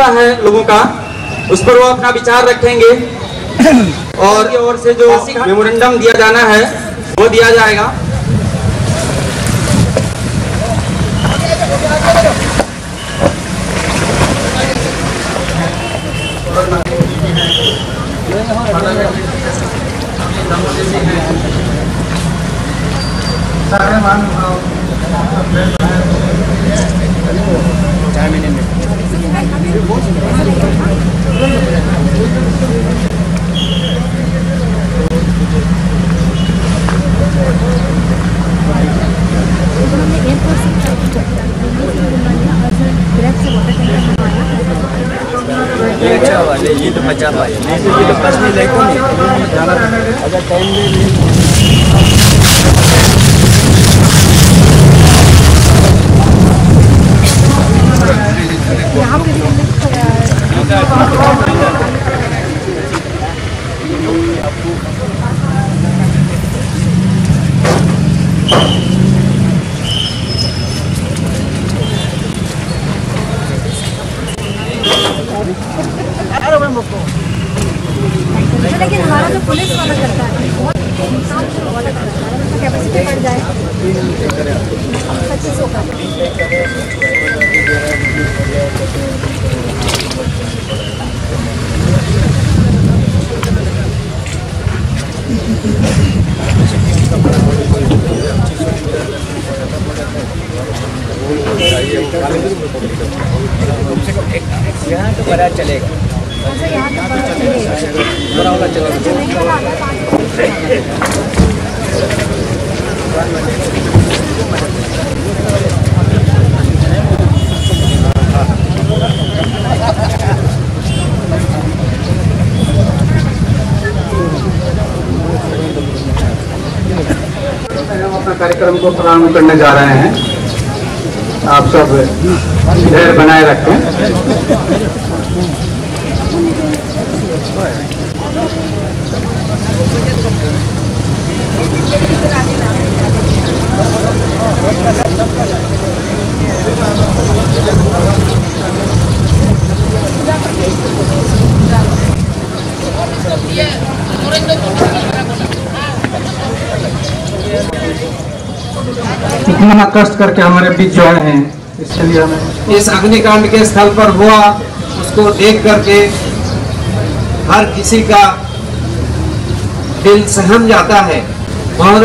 हुआ है लोगों का उस पर वो अपना विचार रखेंगे। और की ओर से जो मेमोरेंडम दिया जाना है वो दिया जाएगा। ये अच्छा हुआ ले ये तो बचा पाए ये तो बस नहीं लेते नहीं अगर टाइम ले ले लेकिन हमारा जो पुलिस वाला करता है। बहुत कैपेसिटी बढ़ जाए पच्चीस का यहाँ तो बड़ा चलेगा। अच्छा बड़ा वाला चलेगा नहीं पता आता पाँच हम अपना कार्यक्रम को प्रारंभ करने जा रहे हैं। आप सब धैर्य बनाए रखें। इतना कष्ट करके हमारे बीच जो आए हैं, इसके लिए हमें इस अग्निकांड के स्थल पर हुआ, उसको देख करके हर किसी का दिल सहम जाता है। और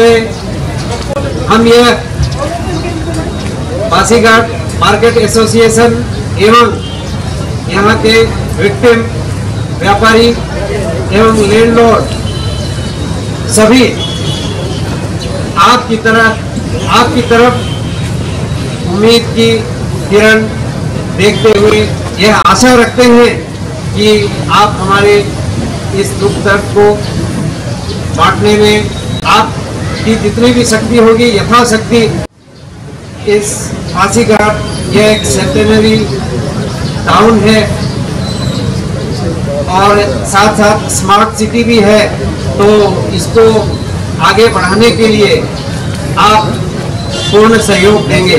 हम यह पासीघाट मार्केट एसोसिएशन एवं यहाँ के विक्टिम व्यापारी एवं लैंडलॉर्ड सभी आपकी तरफ़ आपकी तरफ़ उम्मीद की किरण देखते हुए यह आशा रखते हैं कि आप हमारे इस दुख दर्द को बांटने में आपकी जितनी भी शक्ति होगी, यथाशक्ति इस फांसीघाट यह एक सेंटेनरी टाउन है। और साथ साथ स्मार्ट सिटी भी है। तो इसको आगे बढ़ाने के लिए आप पूर्ण सहयोग देंगे।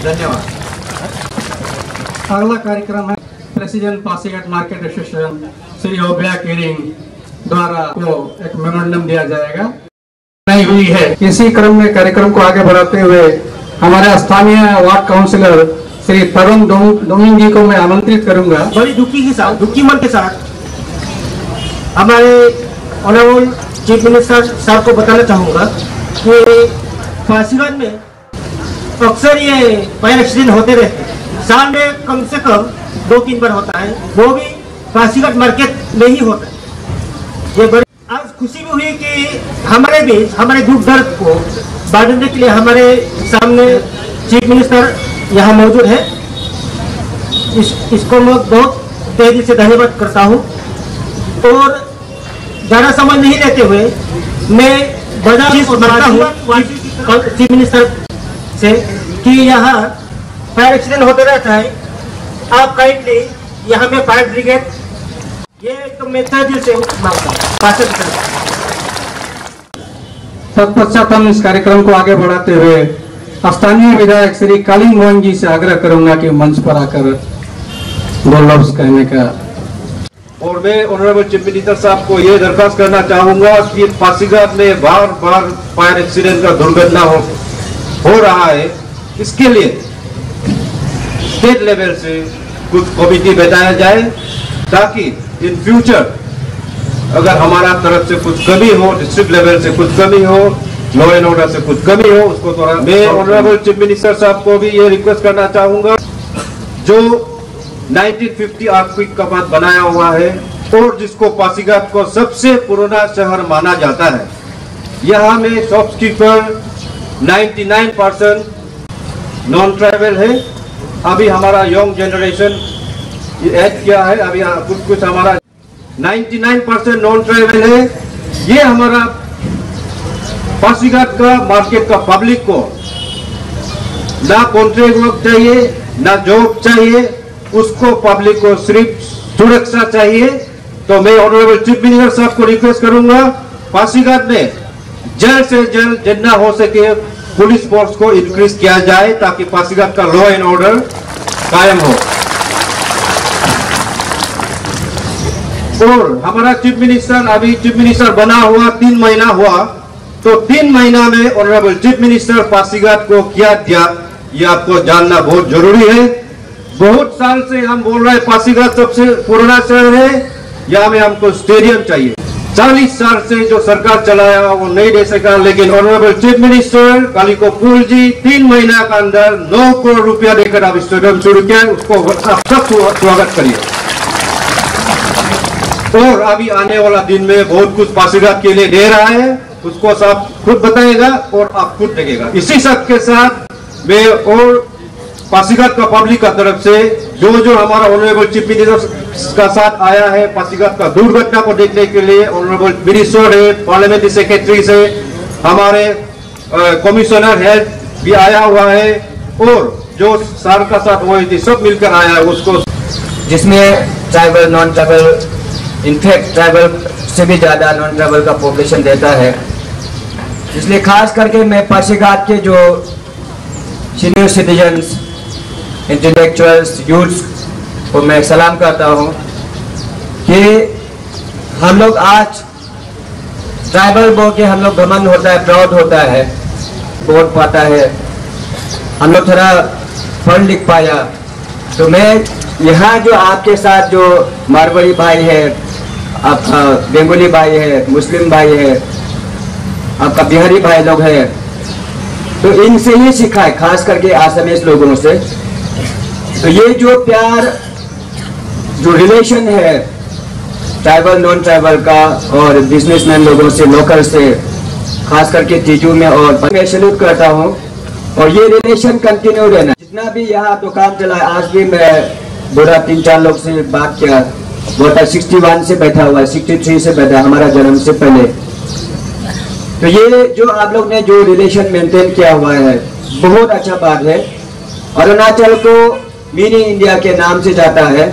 धन्यवाद। अगला कार्यक्रम है president Pasighat market association Shri Obiya Kering द्वारा को एक मेमोरेंडम दिया जाएगा। नहीं हुई है। इसी क्रम में कार्यक्रम को आगे बढ़ाते हुए हमारे स्थानीय वार्ड काउंसिलर श्री तरुण डोमिंग जी को मैं आमंत्रित करूँगा। बड़ी दुखी के साथ, दुखी मन के साथ हमारे ऑनरेबल चीफ मिनिस्टर साहब को बताना चाहूँगा कि फांसीगंज में अक्सर ये फायर एक्सीडेंट होते रहते साल में कम से कम दो तीन बार होता है। वो भी फांसीगंज मार्केट में ही होता है। ये बड़ी आज खुशी भी हुई कि हमारे बीच, हमारे दुख दर्द को बांटने के लिए हमारे सामने चीफ मिनिस्टर यहाँ मौजूद है। इस, इसको मैं बहुत तेज़ी से धन्यवाद करता हूँ। और ज़्यादा समय नहीं लेते हुए मैं बजा मानता हूँ चीफ मिनिस्टर से कि यहाँ फायर एक्सीडेंट होते रहता है। आप काइंडली यहाँ में फायर ब्रिगेड ये तो मैं तहे दिल से माँगता हूँ। तत्पश्चात हम इस कार्यक्रम को आगे बढ़ाते हुए स्थानीय विधायक श्री कालिंग मोहन जी से आग्रह करूँगा कि मंच पर आकर दो लफ्ज कहने का। और मैं ऑनरेबल चीफ मिनिस्टर साहब को ये दरखास्त करना चाहूँगा कि पासीघाट में बार बार फायर एक्सीडेंट का दुर्घटना हो हो रहा है। इसके लिए स्टेट लेवल से कुछ कमिटी बैठाया जाए ताकि इन फ्यूचर अगर हमारा तरफ़ से कुछ कमी हो डिस्ट्रिक्ट लेवल से कुछ कमी हो लॉ एंड ऑर्डर से कुछ कमी हो उसको थोड़ा मैं ऑनरेबल चीफ मिनिस्टर साहब को भी ये रिक्वेस्ट करना चाहूँगा। जो 1950 आर्थिक का बाद बनाया हुआ है और जिसको पासीघाट को सबसे पुराना शहर माना जाता है यहाँ में शॉपकीपर 99 परसेंट नॉन ट्राइबल है। अभी हमारा यंग जनरेशन ऐड किया है अभी कुछ कुछ हमारा 99 परसेंट नॉन ट्राइबल है। ये हमारा पासीघाट का, मार्केट का पब्लिक को ना कॉन्ट्रैक्ट वर्क चाहिए, ना जॉब चाहिए, उसको पब्लिक को सिर्फ़ सुरक्षा चाहिए। तो मैं ऑनरेबल चीफ मिनिस्टर साहब को रिक्वेस्ट करूँगा पासीघाट में जल्द से जल्द जितना हो सके पुलिस फोर्स को इंक्रीज किया जाए, ताकि पासीघाट का लॉ एंड ऑर्डर कायम हो। और हमारा चीफ मिनिस्टर अभी चीफ मिनिस्टर बना हुआ, तीन महीना हुआ तो तीन महीना में ऑनरेबल चीफ मिनिस्टर पासीघाट को क्या दिया, ये आपको जानना बहुत ज़रूरी है। बहुत साल से हम बोल रहे हैं पासीघाट सबसे पुराना शहर है, यहाँ में हमको स्टेडियम चाहिए। चालीस साल से जो सरकार चलाया, वो नहीं दे सका, लेकिन honourable chief minister Kalikho Pul ji तीन महीना के अंदर नौ करोड़ रुपया देकर अब स्टेडियम शुरू किया, उसको आप सब स्वागत करिए। और अभी आने वाला दिन में बहुत कुछ पासीघाट के लिए दे रहा है। उसको सब खुद बताएगा और आप खुद देखेगा इसी सब के साथ मैं और पासीघाट का पब्लिक का तरफ़ से जो जो हमारा ऑनरेबल चीफ मिनिस्टर का साथ आया है, पासीघाट का दुर्घटना को देखने के लिए ऑनरेबल मिनिस्टर है पार्लियामेंट्री सेक्रेटरी से हमारे कमिश्नर हेल्थ भी आया हुआ है और जो सर का साथ वो थी, सब मिलकर आया है उसको। जिसमें tribal non tribal in fact tribal से भी ज़्यादा नॉन ट्राइबल का पॉपुलेशन देता है। इसलिए खास करके मैं पासीघाट के जो सीनियर सिटीजन्स इंटेलेक्चुअल्स यूथ्स को मैं सलाम करता हूँ कि हम लोग आज ट्राइबल बोल के हम लोग घमंड होता है प्राउड होता है, वोट पाता है। हम लोग थोड़ा पढ़ लिख पाया। तो मैं यहाँ जो आपके साथ जो मारवाड़ी भाई है आपका बेंगोली भाई है, मुस्लिम भाई है, आपका बिहारी भाई लोग है। तो इनसे ही सीखा है, खास करके आसामीज लोगों से। तो ये जो प्यार, जो रिलेशन है ट्राइबल नॉन ट्राइबल का और बिजनेसमैन लोगों से लोकल से, खास करके तीजू में और मैं करता हूँ। और ये रिलेशन कंटिन्यू रहना। जितना भी यहाँ दुकान चला, आज भी मैं बुरा तीन चार लोग से बात किया। वो था सिक्सटी वन से बैठा हुआ है सिक्सटी थ्री से बैठा हमारा जन्म से पहले। तो ये जो आप लोग ने जो रिलेशन मेंटेन किया हुआ है, बहुत अच्छा बात है। अरुणाचल को मिनी इंडिया के नाम से जाता है,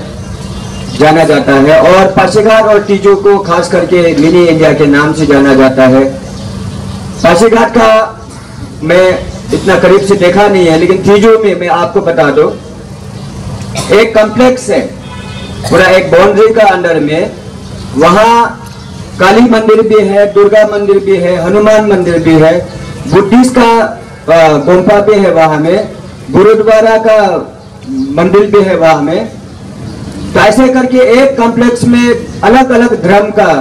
जाना जाता है, और पासीघाट और टीजू को खास करके मिनी इंडिया के नाम से जाना जाता है। पासीघाट का मैं इतना करीब से देखा नहीं है, लेकिन तीजू में मैं आपको बता दो। एक कॉम्प्लेक्स है। पूरा एक बाउंड्री का अंदर में, वहाँ काली मंदिर भी है, दुर्गा मंदिर भी है, हनुमान मंदिर भी है, बुद्धिस्ट का गुम्फा भी है वहाँ में, गुरुद्वारा का मंदिर भी है वहाँ में। तो ऐसे करके एक कॉम्प्लेक्स में अलग अलग धर्म का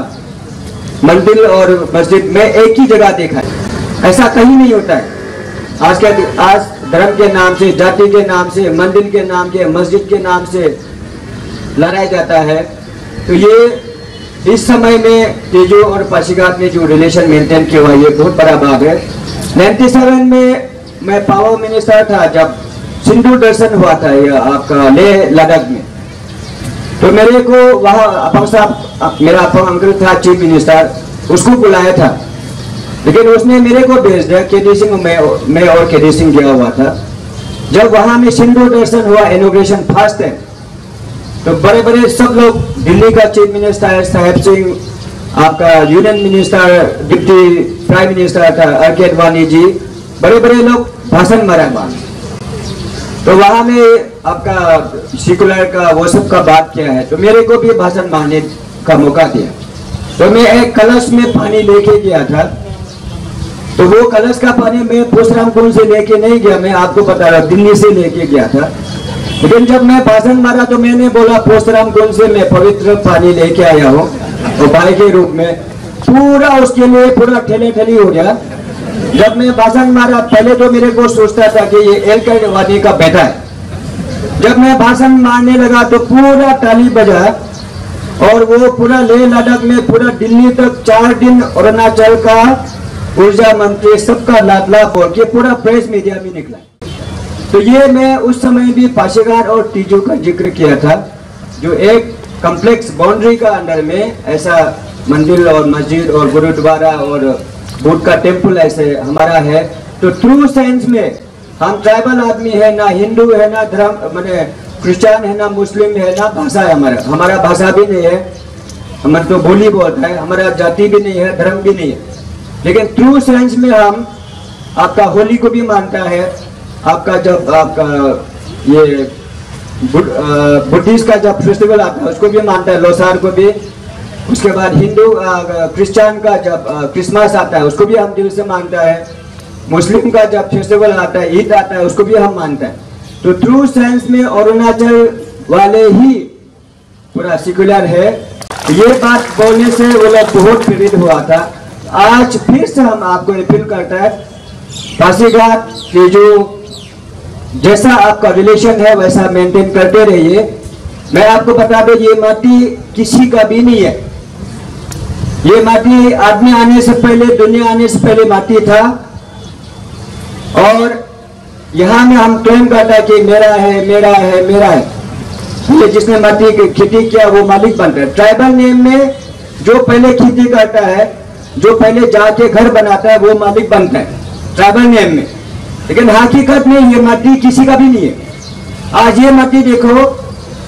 मंदिर और मस्जिद में एक ही जगह देखा है। ऐसा कहीं नहीं होता है। आज के, आज धर्म के नाम से, जाति के नाम से, मंदिर के नाम के मस्जिद के नाम से लड़ाया जाता है। तो ये इस समय में तेजो और पासीघाट ने जो रिलेशन मेंटेन किया हुआ ये बहुत बड़ा बात है। 97 में मैं पावर मिनिस्टर था, जब सिंधु दर्शन हुआ था ये आपका लेह लद्दाख में। तो मेरे को वहाँ अपंग साहब मेरा अपंग अंकल था चीफ मिनिस्टर उसको बुलाया था। लेकिन उसने मेरे को भेज दिया, के डी सिंह मैं मैं और के डी सिंह गया हुआ था। जब वहाँ में सिंधु दर्शन हुआ इनोग्रेशन फ़र्स्ट है तो बड़े बड़े सब लोग, दिल्ली का चीफ मिनिस्टर साहेब सिंह, आपका union minister, deputy prime minister था अर के अडवाणी जी बड़े बड़े लोग भाषण मारा वहाँ तो वहाँ में आपका सिकुलर का, वो सब का बात किया है तो मेरे को भी भाषण मारने का मौका दिया। तो मैं एक कलश में पानी लेके गया था तो वो कलश का पानी मैं पोस्टराम कुंड से लेके नहीं गया, मैं आपको बता रहा दिल्ली से लेके गया था। लेकिन जब मैं भाषण मारा तो मैंने बोला, पोस्टराम कुंड से मैं पवित्र पानी लेके आया हूँ? भाई के रूप में पूरा उसके लिए पूरा ठेले ठेली हो गया। जब मैं भाषण मारा, पहले तो मेरे को सोचता था कि ये एल वादी का बेटा है। जब मैं भाषण मारने लगा तो पूरा ताली बजा और वो पूरा लेह लद्दाख में पूरा दिल्ली तक चार दिन अरुणाचल का ऊर्जा मंत्री सबका लादला बोल के पूरा प्रेस मीडिया में निकला। तो ये मैं उस समय भी पासीघाट और तीजू का ज़िक्र किया था, जो एक कम्प्लेक्स बाउंड्री का अंदर में ऐसा मंदिर और मस्जिद और गुरुद्वारा और बुद्ध का टेंपल ऐसे हमारा है। तो ट्रू सेंस में हम ट्राइबल आदमी है, ना हिंदू है, ना धर्म, मैंने क्रिश्चियन है, ना मुस्लिम है, ना भाषा है हमारा। हमारा भाषा भी नहीं है। हमारे तो बोली बोलता है, हमारा जाति भी नहीं है, धर्म भी नहीं है। लेकिन ट्रू सेंस में हम आपका होली को भी मानता है। आपका जब, आपका ये बुद्धिस्ट का जब फेस्टिवल आता है, उसको भी मानता है, लोसार को भी। उसके बाद हिंदू क्रिश्चियन का जब क्रिसमस आता है, उसको भी हम दिल से मानता है। मुस्लिम का जब फेस्टिवल आता है, ईद आता है, उसको भी हम मानते हैं। तो ट्रू सेंस में अरुणाचल वाले ही पूरा सिकुलर है। ये बात बोलने से वो लोग बहुत प्रेरित हुआ था। आज फिर से हम आपको अपील करता है। पासीघाट जो जैसा आपका रिलेशन है, वैसा मेंटेन करते रहिए। मैं आपको बता दूँ, ये माटी किसी का भी नहीं है। ये माटी आदमी आने से पहले, दुनिया आने से पहले माटी था। और यहाँ में हम क्लेम करता है कि मेरा है मेरा है मेरा है। ये जिसने माटी की खेती किया, वो मालिक बनता है। ट्राइबल नेम में जो पहले खेती करता है, जो पहले जाके घर बनाता है, वो मालिक बनता है। ट्राइबल नेम में। लेकिन हकीकत में ये माटी किसी का भी नहीं है। आज ये माटी देखो,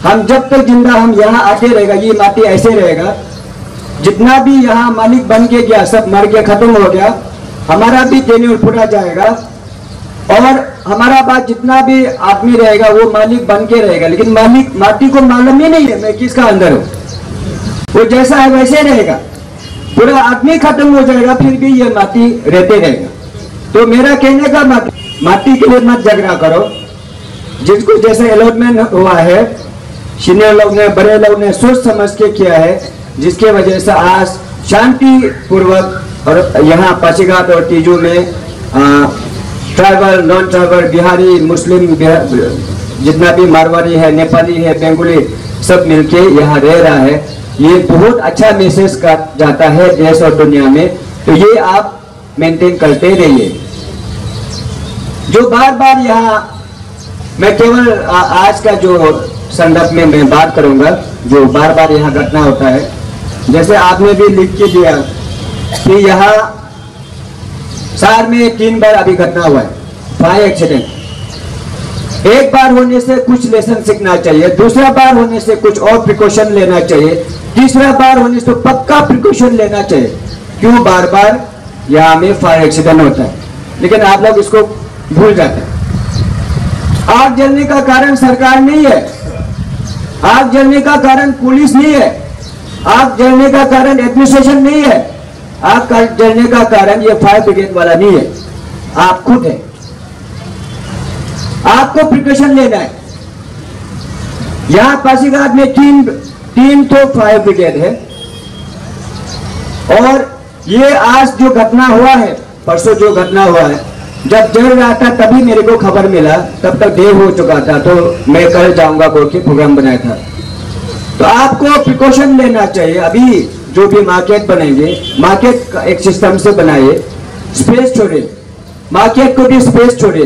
हम जब तक ज़िंदा, हम यहाँ आते रहेगा, ये माटी ऐसे रहेगा, जितना भी यहाँ मालिक बन के गया, सब मर गया, खत्म हो गया, हमारा भी टेन्यूर पूरा जाएगा। और हमारा बात जितना भी आदमी रहेगा, वो मालिक बन के रहेगा। लेकिन मालिक माटी को मालूम ही नहीं है, मैं किसका अंदर हूँ। वो जैसा है वैसे रहेगा। पूरा आदमी खत्म हो जाएगा, फिर भी ये माटी रहते रहेगा। तो मेरा कहने का माटी माटी के लिए मत झगड़ा करो। जिसको जैसे अलॉटमेंट हुआ है, सीनियर लोग ने, बड़े लोग ने सोच समझ के किया है, जिसके वजह से आज शांति पूर्वक और यहाँ पासीघाट और तीजू में ट्राइबल नॉन ट्राइबल बिहारी, मुस्लिम जितना भी मारवाड़ी है, नेपाली है, बेंगोली, सब मिलके यहाँ रह रहा है। ये बहुत अच्छा मैसेज का जाता है देश और दुनिया में। तो ये आप मेंटेन करते रहिए। जो बार बार यहाँ, मैं केवल आज का जो संदर्भ में मैं बात करूँगा, जो बार बार यहाँ घटना होता है, जैसे आपने भी लिख के दिया कि यहाँ साल में तीन बार अभी घटना हुआ है फायर एक्सीडेंट एक बार होने से कुछ लेसन सीखना चाहिए, दूसरा बार होने से कुछ और प्रिकॉशन लेना चाहिए, तीसरा बार होने से पक्का प्रिकॉशन लेना चाहिए। क्यों बार बार यहाँ में फायर एक्सीडेंट होता है? लेकिन आप लोग इसको भूल जाते हैं। आग जलने का कारण सरकार नहीं है। आग जलने का कारण पुलिस नहीं है। आग जलने का कारण एडमिनिस्ट्रेशन नहीं है। आग का जलने का कारण ये फायर ब्रिगेड वाला नहीं है। आप खुद है। आपको प्रिकॉशन लेना है। यहाँ पासीघाट में तीन तीन तो फायर ब्रिगेड है। और ये आज जो घटना हुआ है, परसों जो घटना हुआ है जब जल रहा था तभी मेरे को खबर मिला। तब तक देर हो चुका था तो मैं कल जाऊँगा बोल के प्रोग्राम बनाया था। तो आपको प्रिकॉशन लेना चाहिए। अभी जो भी मार्केट बनेंगे मार्केट एक सिस्टम से बनाए स्पेस छोड़े मार्केट को भी स्पेस छोड़े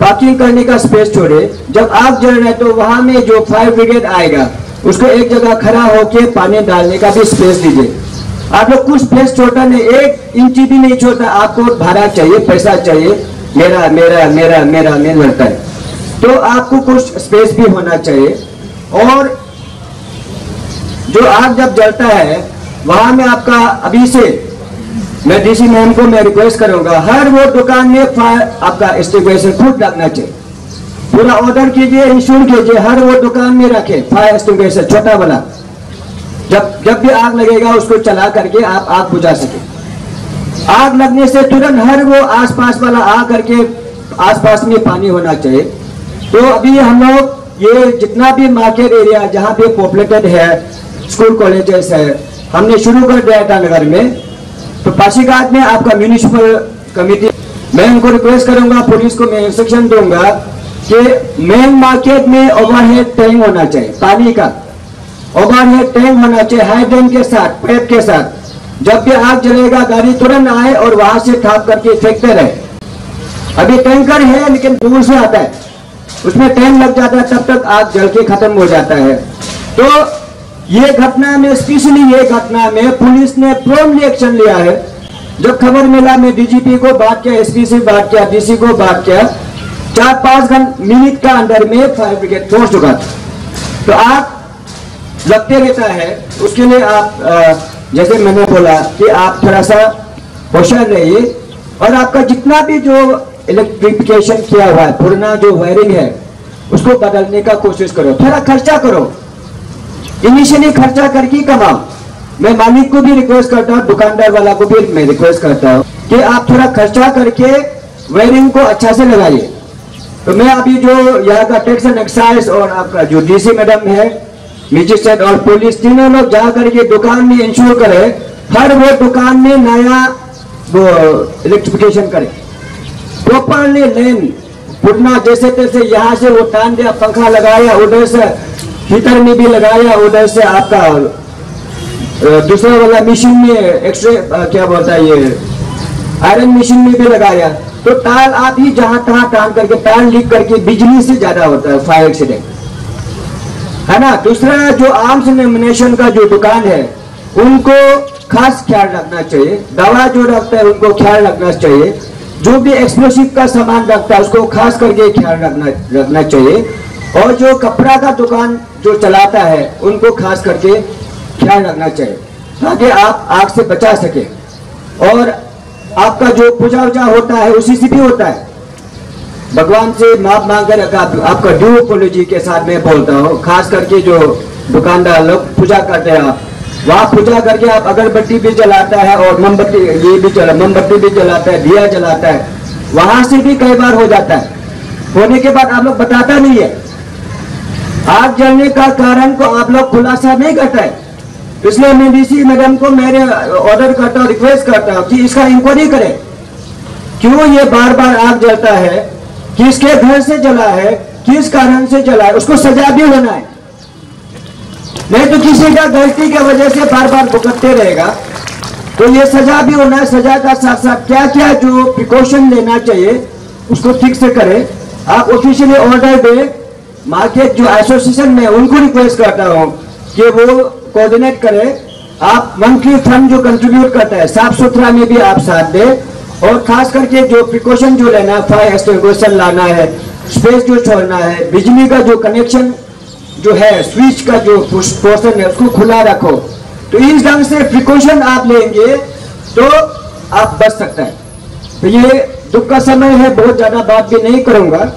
पार्किंग करने का स्पेस छोड़े जब आग जल रहा तो वहाँ में जो फायर ब्रिगेड आएगा, उसको एक जगह खड़ा होके पानी डालने का भी स्पेस दीजिए। आप लोग कुछ स्पेस छोटा नहीं, एक इंची भी नहीं छोटा आपको भाड़ा चाहिए, पैसा चाहिए। मेरा मेरा मेरा मेरा मेरा लड़ता है। तो आपको कुछ स्पेस भी होना चाहिए। और जो आग जब जलता है, वहाँ में आपका अभी से मैं डीसी मैम को मैं रिक्वेस्ट करूँगा, हर वो दुकान में फायर आपका स्टिग्वेशन खुद रखना चाहिए। पूरा ऑर्डर कीजिए इंश्योर कीजिए, हर वो दुकान में रखे। फायर एक्सटिंग्विशर छोटा वाला। जब जब भी आग लगेगा, उसको चला करके आप आग बुझा सके। आग लगने से तुरंत हर वो आसपास वाला आ करके आसपास में पानी होना चाहिए। तो अभी हम लोग, ये जितना भी मार्केट एरिया जहाँ पे पॉपुलेटेड है स्कूल कॉलेजेस है, हमने शुरू कर दिया था नगर में। तो पासीघाट में आपका म्यूनिसिपल कमेटी मैं उनको रिक्वेस्ट करूँगा पुलिस को मैं इंस्ट्रक्शन दूँगा कि मेन मार्केट में ओवरहेड टैंक होना चाहिए, पानी का। ओवरहेड टैंक होना चाहिए हाइड्रेन के साथ पाइप के साथ। जब भी आग जलेगा, गाड़ी तुरंत आए और वहाँ से ठाप करके फेंकते रहे। अभी टैंकर है, लेकिन दूर से आता है। उसमें टैंक लग जाता है, तब तक आग जल के खत्म हो जाता है। तो ये घटना में स्पेशली ये घटना में पुलिस ने प्रोमली एक्शन लिया है। जब खबर मिला, मैं डीजीपी को बात किया एसपी से बात किया डीसी को बात किया, चार पाँच घंटे मिनट का अंदर में फायर ब्रिगेड पहुँच चुका था तो आग रहता है। उसके लिए आप जैसे मैंने बोला कि आप थोड़ा सा होशियार रहिए और आपका जितना भी जो इलेक्ट्रिफिकेशन किया हुआ है, पुराना जो वायरिंग है, उसको बदलने का कोशिश करो। थोड़ा खर्चा करो। इनिशियली खर्चा करके कमाओ। मैं मालिक को भी रिक्वेस्ट करता हूँ, दुकानदार वाला को भी मैं रिक्वेस्ट करता हूँ कि आप थोड़ा खर्चा करके वायरिंग को अच्छा से लगाइए। तो मैं अभी जो यहाँ का टैक्स एंड एक्साइज और आपका जो डीसी मैडम है मजिस्ट्रेट और पुलिस तीनों लोग जा करके दुकान में इंश्योर करे। हर वो दुकान में नया वो इलेक्ट्रिफिकेशन करे। प्रॉपरली लेन पुटना जैसे तैसे यहाँ से वो टान दिया पंखा लगाया, उधर से हीटर में भी लगाया, उधर से आपका दूसरा वाला मशीन में एक्सरे क्या बोलता है ये आयरन मशीन में भी लगाया। तो तार आप ही जहाँ तहां टान करके, तार लीक करके बिजली से ज़्यादा होता है फायर एक्सीडेंट है ना? दूसरा जो आर्म्स एमिनेशन का जो दुकान है, उनको खास ख्याल रखना चाहिए। दवा जो रखता है, उनको ख्याल रखना चाहिए। जो भी एक्सप्लोसिव का सामान रखता है, उसको खास करके ख्याल रखना रखना चाहिए। और जो कपड़ा का दुकान जो चलाता है, उनको खास करके ख्याल रखना चाहिए, ताकि आप आग से बचा सके। और आपका जो पूजा उजा होता है, उसी से भी होता है। भगवान से माफ़ मांग कर आप, आपका ड्यू अपोलॉजी के साथ मैं बोलता हूँ खास करके जो दुकानदार लोग पूजा करते हैं आप वहाँ पूजा करके आप अगरबत्ती भी जलाता है और मोमबत्ती ये भी जला मोमबत्ती भी जलाता है दिया जलाता है वहाँ से भी कई बार हो जाता है। होने के बाद आप लोग बताता नहीं है। आग जलने का कारण को आप लोग खुलासा नहीं करता है। इसलिए मैं डीसी मैडम को मेरे ऑर्डर करता हूँ रिक्वेस्ट करता हूँ कि इसका इंक्वायरी करें। क्यों ये बार बार आग जलता है? किसके घर से जला है, किस कारण से जला है, उसको सजा भी होना है। नहीं तो किसी का गलती की वजह से बार बार भुगतते रहेगा। तो ये सजा भी होना है, सजा का साथ साथ क्या क्या जो प्रिकॉशन लेना चाहिए, उसको ठीक से करें। आप ऑफिशियली ऑर्डर दे मार्केट जो एसोसिएशन में उनको रिक्वेस्ट करता हूँ कि वो कोऑर्डिनेट करे। आप मंथली फंड जो कंट्रीब्यूट करता है साफ़ सुथरा में भी आप साथ दे। और खास करके जो प्रिकॉशन जो लेना है फायर एक्सटिंग्विशर लाना है स्पेस जो छोड़ना है, बिजली का जो कनेक्शन जो है स्विच का जो पोर्शन है, उसको खुला रखो। तो इस ढंग से प्रिकॉशन आप लेंगे तो आप बच सकते हैं। तो ये दुख का समय है, बहुत ज़्यादा बात भी नहीं करूँगा।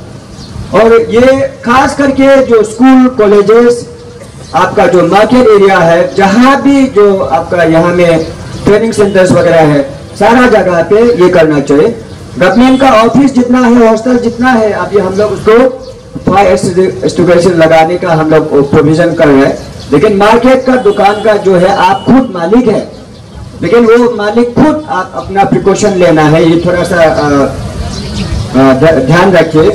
और ये खास करके जो स्कूल कॉलेजेस आपका जो मार्केट एरिया है, जहाँ भी जो आपका यहाँ में ट्रेनिंग सेंटर्स वगैरह है सारा जगह पे ये करना चाहिए। गवर्नमेंट का ऑफ़िस जितना है, हॉस्टल जितना है अभी हम लोग उसको फायर एक्सटिंग्विशर लगाने का हम लोग प्रोविज़न कर रहे हैं। लेकिन मार्केट का दुकान का जो है, आप खुद मालिक है। लेकिन वो मालिक खुद आप अपना प्रिकॉशन लेना है, ये थोड़ा सा ध्यान रखिए।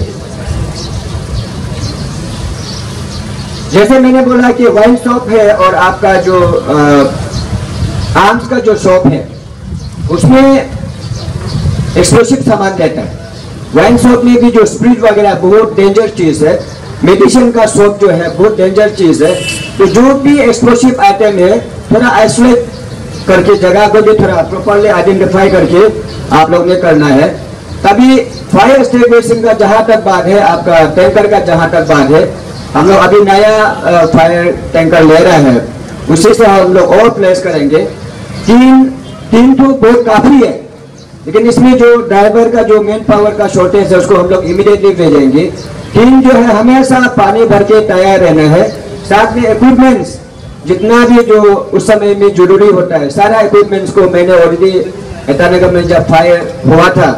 जैसे मैंने बोला कि वाइन शॉप है और आपका जो आर्म्स का जो शॉप है उसमें एक्सप्लोसिव सामान रहता है। वाइन शॉप में भी जो स्प्रिट वगैरह बहुत डेंजर चीज़ है। मेडिसिन का शॉप जो है, बहुत डेंजर चीज़ है। तो जो भी एक्सप्लोसिव आइटम है, थोड़ा आइसोलेट करके, जगह को भी थोड़ा प्रॉपरली आइडेंटिफाई करके आप लोग ने करना है। तभी फायर एक्सटिंग्विशिंग का जहाँ तक बात है, आपका टैंकर का जहाँ तक बात है, हम लोग अभी नया फायर टैंकर ले रहे हैं। उसी से हम लोग और प्लेस करेंगे। तीन तीन तो बहुत काफ़ी है, लेकिन इसमें जो ड्राइवर का, जो मेन पावर का शॉर्टेज है, उसको हम लोग इमीडिएटली भेजेंगे। टीम जो है, हमेशा पानी भर के तैयार रहना है। साथ में इक्विपमेंट्स जितना भी जो उस समय में ज़रूरी होता है, सारा इक्विपमेंट्स को मैंने ऑलरेडी ईटानगर में जब फायर हुआ था,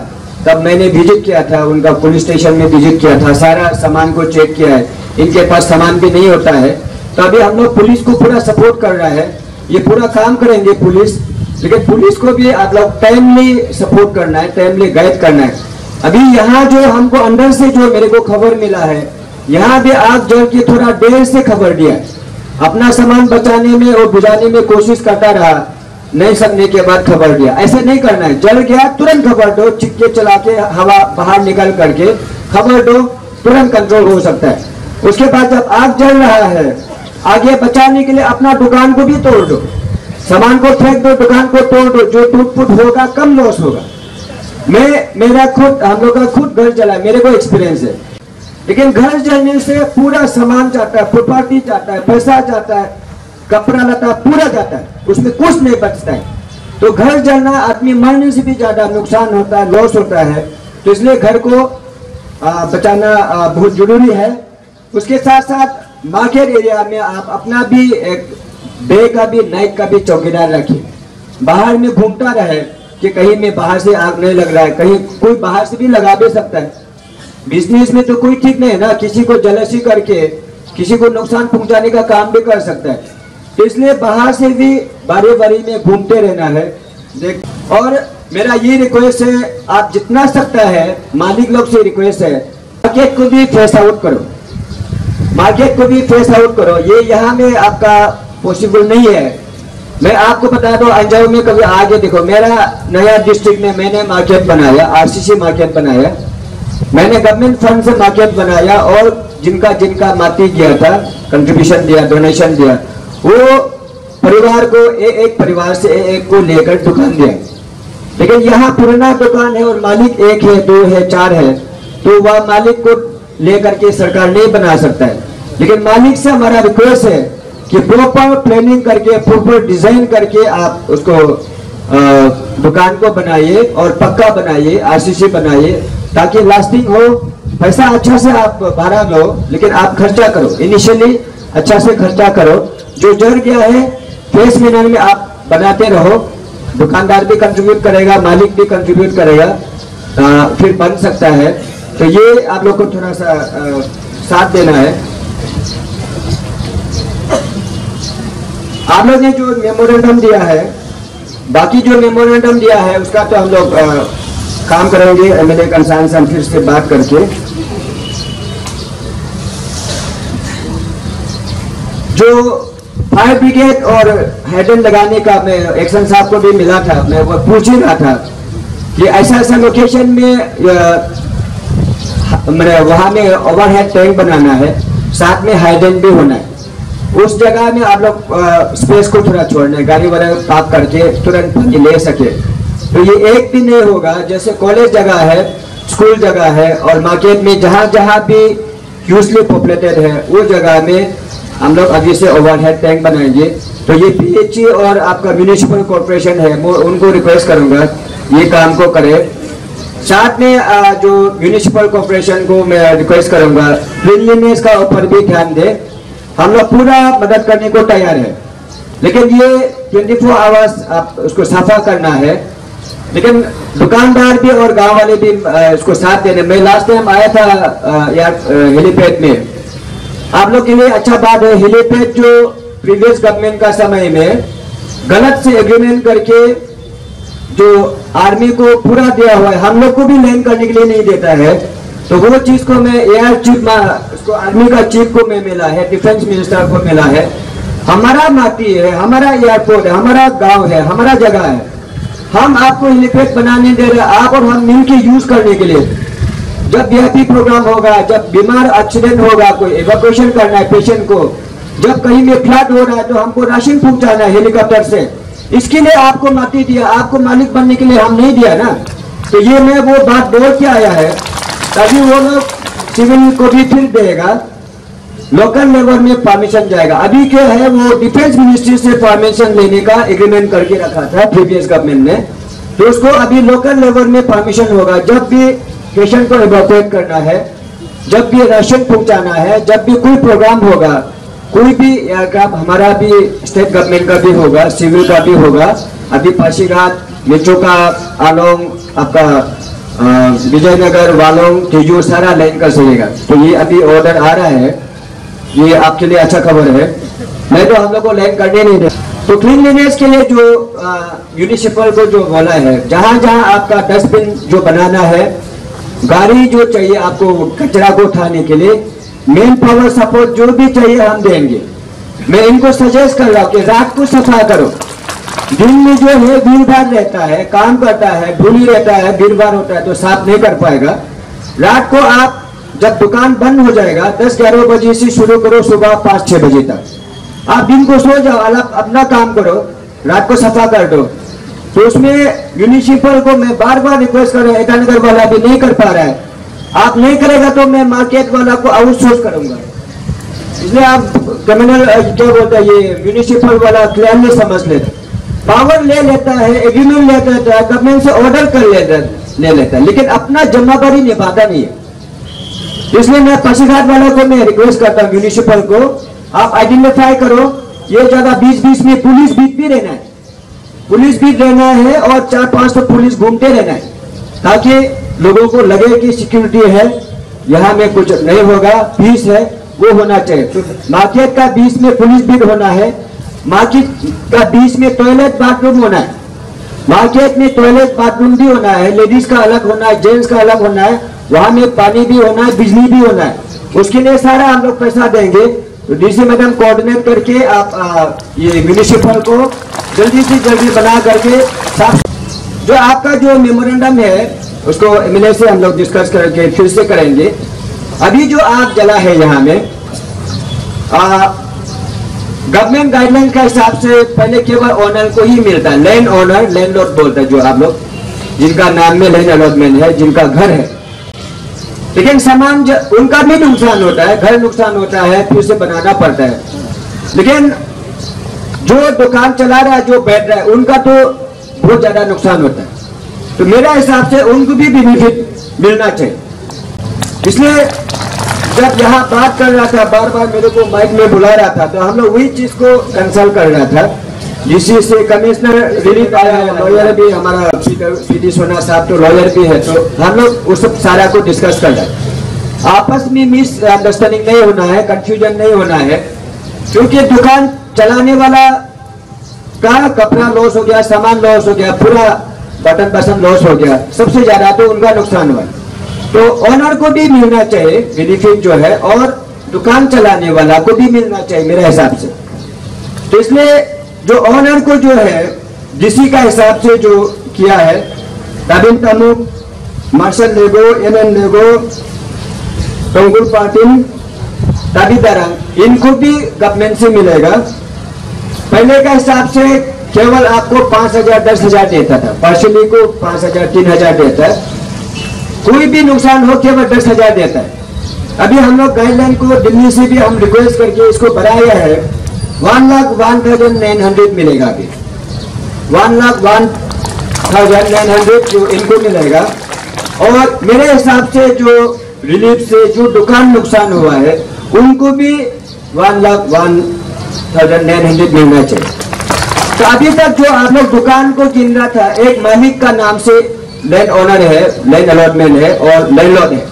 तब मैंने विज़िट किया था, उनका पुलिस स्टेशन में विज़िट किया था, सारा सामान को चेक किया है। इनके पास सामान भी नहीं होता है। तो अभी हम लोग पुलिस को पूरा सपोर्ट कर रहा है। ये पूरा काम करेंगे पुलिस लेकिन पुलिस को भी लोग टाइमली सपोर्ट करना है टाइमली गाइड करना है। अभी यहाँ जो हमको अंदर से जो मेरे को खबर मिला है, यहाँ भी आग जल के थोड़ा देर से खबर दिया अपना सामान बचाने में और बुझाने में कोशिश करता रहा, नहीं सकने के बाद खबर दिया। ऐसे नहीं करना है। जल गया, तुरंत खबर दो चिक्के चला के हवा बाहर निकल करके खबर दो, तुरंत कंट्रोल हो सकता है। उसके बाद जब आग जल रहा है, आगे बचाने के लिए अपना दुकान को भी तोड़ दो। सामान को फेंक दो दुकान को तोड़ दो जो टूट फूट होगा कम लॉस होगा। मैं मेरा खुद हम लोग का खुद घर चला मेरे को एक्सपीरियंस है। लेकिन घर जलने से पूरा सामान जाता है प्रॉपर्टी जाता है पैसा जाता है कपड़ा लता पूरा जाता है उसमें कुछ नहीं बचता है। तो घर जलना आदमी मरने से भी ज़्यादा नुकसान होता है लॉस होता है। तो इसलिए घर को आ, बचाना आ, बहुत ज़रूरी है। उसके साथ साथ मार्केट एरिया में आप अपना भी एक डे का भी नाइट का भी चौकीदार रखे बाहर में घूमता रहे कि कहीं में बाहर से आग नहीं लग रहा है, कहीं कोई बाहर से भी लगा भी सकता है। बिज़नेस में तो कोई ठीक नहीं है ना, किसी को जलसी करके, किसी को नुकसान पहुँचाने का काम भी कर सकता है। इसलिए बाहर से भी बारी बारी में घूमते रहना है। देख, और मेरा ये रिक्वेस्ट है, आप जितना सकता है, मालिक लोग से रिक्वेस्ट है मार्केट को भी फेस आउट करो। मार्केट को भी फेस आउट करो। ये यहाँ में आपका पॉसिबल नहीं है। मैं आपको बता दो अंजाऊ में कभी आगे देखो, मेरा नया डिस्ट्रिक्ट में मैंने मार्केट बनाया आरसीसी मार्केट बनाया। मैंने गवर्नमेंट फंड से मार्केट बनाया और जिनका जिनका माती गया था कंट्रीब्यूशन दिया डोनेशन दिया, वो परिवार को एक एक परिवार से एक एक को लेकर दुकान दिया। लेकिन यहाँ पुराना दुकान है और मालिक एक है, दो है, चार है तो वह मालिक को लेकर के सरकार नहीं बना सकता है। लेकिन मालिक से हमारा रिक्वेस्ट है कि प्रॉपर प्लानिंग करके प्रॉपर डिज़ाइन करके आप उसको आ, दुकान को बनाइए और पक्का बनाइए आरसीसी बनाइए ताकि लास्टिंग हो। पैसा अच्छा से आप भाड़ा लो लेकिन आप खर्चा करो। इनिशियली अच्छा से खर्चा करो। जो जड़ गया है फेस मिनट में आप बनाते रहो। दुकानदार भी कंट्रीब्यूट करेगा मालिक भी कंट्रीब्यूट करेगा आ, फिर बन सकता है। तो ये आप लोग को थोड़ा सा आ, साथ देना है। आप लोग ने जो मेमोरेंडम दिया है, बाकी जो मेमोरेंडम दिया है, उसका तो हम लोग काम करेंगे एमएलए कंसान से हम फिर से बात करके। जो फायर ब्रिगेड और हेडन लगाने का मैं एक्शन साहब को भी मिला था, मैं वो पूछ ही रहा था कि ऐसा ऐसा लोकेशन में मेरे वहाँ में ओवरहेड टैंक बनाना है, साथ में हाइडेन भी होना है। उस जगह में आप लोग स्पेस को थोड़ा छोड़ना है गाड़ी वाला पाप करके तुरंत पानी ले सके। तो ये एक भी नहीं होगा, जैसे कॉलेज जगह है स्कूल जगह है, और मार्केट में जहाँ जहाँ भी ह्यूजली पॉपुलेटेड है, वो जगह में हम लोग अभी से ओवरहेड टैंक बनाएँगे। तो ये पीएचई और आपका म्यूनिसिपल कॉरपोरेशन है वो उनको रिक्वेस्ट करूँगा, ये काम को करे। साथ में जो म्यूनिसिपल कॉरपोरेशन को मैं रिक्वेस्ट करूँगा क्लीनलीनेस का ऊपर भी ध्यान दे। हम लोग पूरा मदद करने को तैयार है। लेकिन ये 24 फोर आवर्स आप उसको सफ़ा करना है। लेकिन दुकानदार भी और गाँव वाले भी इसको साथ देने। मैं लास्ट टाइम आया था यार हेलीपैड में। आप लोग के लिए अच्छा बात है हेलीपैड जो प्रीवियस गवर्नमेंट का समय में गलत से एग्रीमेंट करके जो आर्मी को पूरा दिया हुआ है, हम लोग को भी लैंड करने के लिए नहीं देता है। तो वो चीज़ को मैं एयर चीफ उसको आर्मी का चीफ को मैं मिला है डिफेंस मिनिस्टर को मिला है। हमारा माटी है, हमारा एयरपोर्ट है, हमारा गाँव है, हमारा जगह है। हम आपको हेलीपैड बनाने दे रहे आप और हम मिलकर यूज़ करने के लिए। जब वीआईपी प्रोग्राम होगा, जब बीमार एक्सीडेंट होगा, कोई एवोकेशन करना है पेशेंट को, जब कहीं में फ्लड हो रहा है तो हमको राशन पहुंचाना है हेलीकॉप्टर से। इसके लिए आपको माटी दिया, आपको मालिक बनने के लिए हम नहीं दिया ना। तो ये मैं वो बात बोल के आया है तभी वो लोग सिविल को भी फिर देगा। लोकल लेवल में परमिशन जाएगा। अभी क्या है, वो डिफेंस मिनिस्ट्री से परमिशन लेने का एग्रीमेंट करके रखा था प्रीवियस गवर्नमेंट ने। तो उसको अभी लोकल लेवल में परमिशन होगा, जब भी पेशेंट को एवोकुएट करना है, जब भी राशन पहुंचाना है, जब भी कोई प्रोग्राम होगा, कोई भी का हमारा भी स्टेट गवर्नमेंट का भी होगा सिविल का भी होगा, अभी पासीघाट मेचोका आलोंग, आपका विजयनगर वालोंग तेजूर सारा लाइन कर सकेगा तो ये अभी ऑर्डर आ रहा है। ये आपके लिए अच्छा खबर है। मैं तो हम लोग को लाइन करने नहीं दे तो क्लीनलीनेस के लिए जो म्यूनिसिपल को जो बोला है, जहाँ जहाँ आपका डस्टबिन जो बनाना है, गाड़ी जो चाहिए आपको कचरा को उठाने के लिए मेन पावर सपोर्ट जो भी चाहिए हम देंगे। मैं इनको सजेस्ट कर रहा हूँ कि रात को सफ़ा करो। दिन में जो है भीड़ भाड़ रहता है, काम करता है, धूली रहता है भीड़ भाड़ होता है तो साफ़ नहीं कर पाएगा। रात को आप जब दुकान बंद हो जाएगा, दस ग्यारह बजे से शुरू करो सुबह पाँच छह बजे तक। आप दिन को सो जाओ, अलग अपना काम करो, रात को सफ़ा कर दो। तो उसमें म्यूनिसिपल को मैं बार बार रिक्वेस्ट कर रहा हूँ ईटानगर वाला अभी नहीं कर पा रहा है। आप नहीं करेगा तो मैं मार्केट वाला को आउटसोर्स करूँगा। इसलिए आप कम्युनल क्या बोलते हैं, ये म्यूनिसिपल वाला क्लियरली समझ लेते पावर ले लेता है एग्रीमेंट ले लेता है गवर्नमेंट से ऑर्डर कर लेता ले लेता है। लेकिन अपना ज़िम्मेदारी निभाता नहीं है। इसलिए मैं पासीघाट वालों को मैं रिक्वेस्ट करता हूँ म्यूनिसिपल को। आप आइडेंटिफाई करो, ये ज़्यादा बीच बीच में पुलिस बीच भी रहना है। पुलिस भी रहना है और चार, पाँच तो पुलिस घूमते रहना है। ताकि लोगों को लगे कि सिक्योरिटी है, यहाँ में कुछ नहीं होगा पीस है, वो होना चाहिए। तो मार्केट का बीच में पुलिस भी होना है मार्केट का बीच में टॉयलेट बाथरूम होना है। मार्केट में टॉयलेट बाथरूम भी होना है लेडीज़ का अलग होना है जेंट्स का अलग होना है वहाँ में पानी भी होना है बिजली भी होना है। उसके लिए सारा हम लोग पैसा देंगे। तो डीसी मैडम कोऑर्डिनेट करके आप आ, ये म्यूनिसिपल को जल्दी से जल्दी बना करके साफ़ जो आपका जो मेमोरेंडम है उसको एमएलए से हम लोग डिस्कस करके फिर से करेंगे। अभी जो आग जला है यहाँ में गवर्नमेंट गाइडलाइन के हिसाब से पहले केवल ओनर को ही मिलता है। लैंड ओनर लैंड लॉर्ड बोलते हैं जो आप लोग, जिनका नाम में लैंड अलॉटमेंट है, जिनका घर है। लेकिन सामान उनका भी नुकसान होता है, घर नुकसान होता है, फिर से बनाना पड़ता है। लेकिन जो दुकान चला रहा है, जो बैठ रहा है, उनका तो बहुत ज़्यादा नुकसान होता है। तो मेरा हिसाब से उनको भी बेनिफिट मिलना चाहिए। इसलिए जब यहाँ बात कर रहा था बार बार मेरे को माइक में बुला रहा था तो हम लोग वही चीज़ को कंसल्ट कर रहा था। जिससे से कमिश्नर रिलीफ आया है लॉयर भी हमारा पीटी सोना साहब तो लॉयर भी है तो हम लोग उस सब सारा को डिस्कस कर रहे आपस में मिस अंडरस्टैंडिंग नहीं होना है कंफ्यूजन नहीं होना है, क्योंकि दुकान चलाने वाला का कपड़ा लॉस हो गया, सामान लॉस हो गया, पूरा बटन बसन लॉस हो गया, सबसे ज़्यादा तो उनका नुकसान हुआ। तो ओनर को भी मिलना चाहिए बेनिफिट जो है, और दुकान चलाने वाला को भी मिलना चाहिए मेरे हिसाब से। तो इसलिए जो ओनर को जो है डीसी का हिसाब से जो किया है Dabin Tamuk Marshal Lego M N Lego Tongul Patin Dabi Darang इनको भी गवर्नमेंट से मिलेगा। पहले का हिसाब से केवल आपको पाँच हज़ार, दस हज़ार देता था पार्शली को पाँच हज़ार, तीन हज़ार देता है। कोई भी नुकसान हो, केवल दस हज़ार देता है। अभी हम लोग गाइडलाइन को दिल्ली से भी हम रिक्वेस्ट करके इसको बढ़ाया है। One lakh one thousand nine hundred मिलेगा अभी। One lakh one thousand nine hundred जो इनको मिलेगा। और मेरे हिसाब से जो रिलीफ से जो दुकान नुकसान हुआ है, उनको भी one lakh one thousand nine hundred मिलना चाहिए। तो अभी तक जो आप लोग दुकान को गिन रहा था, एक मालिक का नाम से लैंड ओनर है लैंड अलॉटमेंट है और लैंडलॉर्ड है।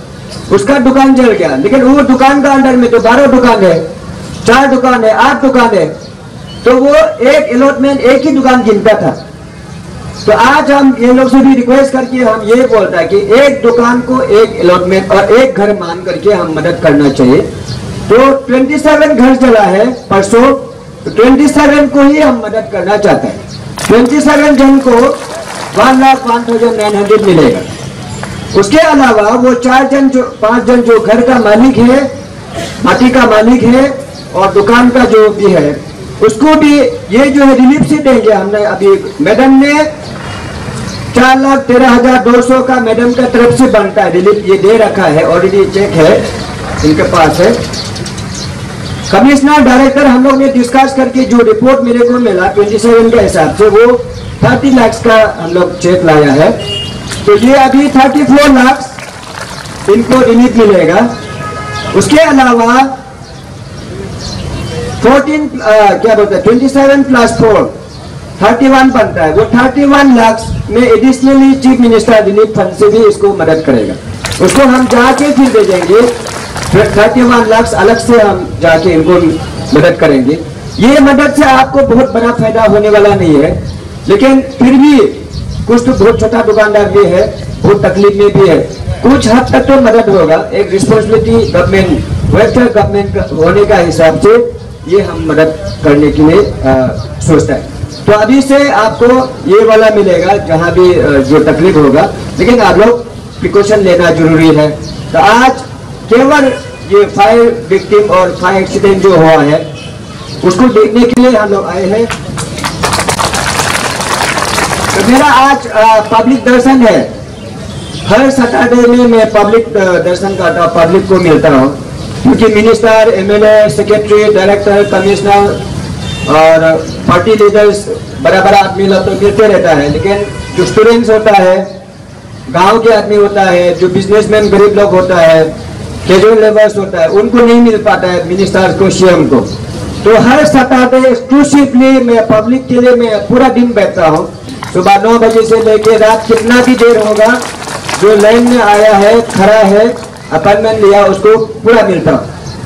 उसका दुकान जल गया, लेकिन वो दुकान का अंडर में तो बारह दुकान है, चार दुकान है, आठ दुकान है तो वो एक अलॉटमेंट एक ही दुकान गिनता था। तो आज हम ये लोग से भी रिक्वेस्ट करके हम ये बोलता है कि एक दुकान को एक अलॉटमेंट और एक घर मान करके हम मदद करना चाहिए। तो 27 घर चला है परसों तो 27 को ही हम मदद करना चाहते हैं। 27 जन को one lakh one thousand nine hundred मिलेगा। उसके अलावा वो चार जन जो, पाँच जन जो घर का मालिक है, माटी का मालिक है और दुकान का जो भी है, उसको भी ये जो है रिलीफ से देंगे हमने अभी। मैडम ने चार लाख तेरह हज़ार दो सौ का मैडम का तरफ़ से बनता है रिलीफ ये दे रखा है ऑलरेडी चेक है, इनके पास है। कमिश्नर डायरेक्टर हम लोग ने डिस्कस करके जो रिपोर्ट मेरे को मिला 27 के हिसाब से वो 30 लाख का हम लोग चेक लाया है। तो ये अभी 34 लाख इनको रिलीफ मिलेगा। उसके अलावा 14 क्या बोलते हैं 27 प्लस फोर 31 बनता है। वो 31 लाख में additionally chief minister relief fund से भी इसको मदद करेगा। उसको हम जाके फिर भेजेंगे थर्टी वन लाख अलग से हम जाके इनको मदद करेंगे। ये मदद से आपको बहुत बड़ा फ़ायदा होने वाला नहीं है। लेकिन फिर भी कुछ तो बहुत छोटा दुकानदार भी है, बहुत तकलीफ़ में भी है। कुछ हद तक तो मदद होगा, एक रिस्पॉन्सिबिलिटी गवर्नमेंट वेस्टर्न गवर्नमेंट होने का हिसाब से ये हम मदद करने के लिए सोचता है। तो अभी से आपको ये वाला मिलेगा जहाँ भी जो तकलीफ़ होगा। लेकिन आप लोग प्रिकॉशन लेना ज़रूरी है। तो आज केवल ये फायर विक्टिम और फायर एक्सीडेंट जो हुआ है, उसको देखने के लिए हम लोग आए हैं। तो मेरा आज पब्लिक दर्शन है। हर सैटरडे में मैं पब्लिक दर्शन करता पब्लिक को मिलता हूँ। क्योंकि minister MLA secretary director commissioner और पार्टी लीडर्स बड़ा बड़ा आदमी लोग तो मिलते रहता है। लेकिन जो स्टूडेंट्स होता है, गाँव के आदमी होता है, जो बिजनेसमैन गरीब लोग होता है कैजुअल लेबर्स होता है, उनको नहीं मिल पाता है मिनिस्टर को सीएम को। तो हर सैटरडे एक्सक्लूसिवली मैं पब्लिक के लिए मैं पूरा दिन बैठता हूँ। सुबह नौ बजे से लेके रात कितना भी देर होगा, जो लाइन में आया है, खड़ा है, अपॉइंटमेंट लिया, उसको पूरा मिलता।